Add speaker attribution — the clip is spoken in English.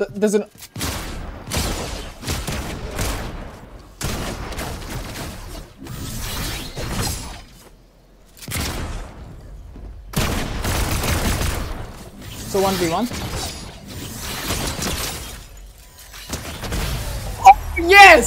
Speaker 1: Th- There's an. So 1v1. Oh, yes!